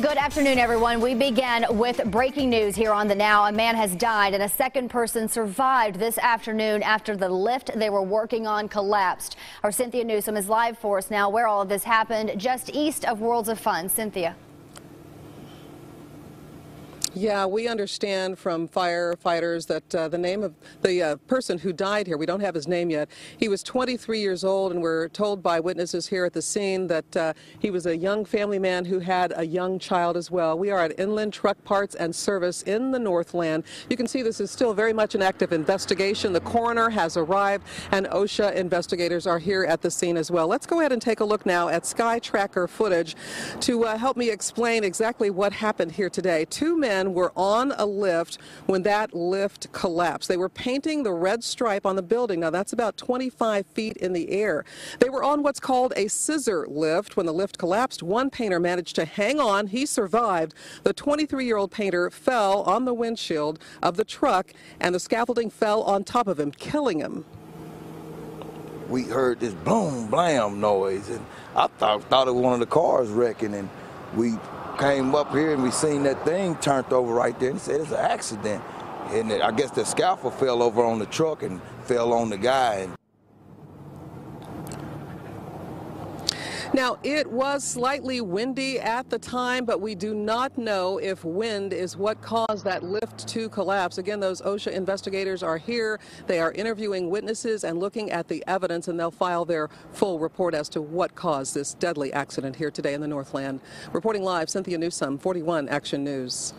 Good afternoon, everyone. We begin with breaking news here on the Now. A man has died and a second person survived this afternoon after the lift they were working on collapsed. Our Cynthia Newsome is live for us now where all of this happened just east of Worlds of Fun. Cynthia. Yeah, we understand from firefighters that uh, the name of the uh, person who died here, we don't have his name yet. He was 23 years old, and we're told by witnesses here at the scene that uh, he was a young family man who had a young child as well. We are at Inland Truck Parts and Service in the Northland. You can see this is still very much an active investigation. The coroner has arrived, and OSHA investigators are here at the scene as well. Let's go ahead and take a look now at Sky Tracker footage to uh, help me explain exactly what happened here today. Two men men were on a lift when that lift collapsed. They were painting the red stripe on the building. Now, that's about 25 feet in the air. They were on what's called a scissor lift. When the lift collapsed, one painter managed to hang on. He survived. The 23 year old painter fell on the windshield of the truck, and the scaffolding fell on top of him, killing him we heard this boom, blam noise, and I thought, thought it was one of the cars wrecking, and we came up here and we seen that thing turned over right there and said it's an accident. And I guess the scaffold fell over on the truck and fell on the guy. Now, it was slightly windy at the time, but we do not know if wind is what caused that lift to collapse. Again, those OSHA investigators are here. They are interviewing witnesses and looking at the evidence, and they'll file their full report as to what caused this deadly accident here today in the Northland. Reporting live, Cynthia Newsome, 41 Action News.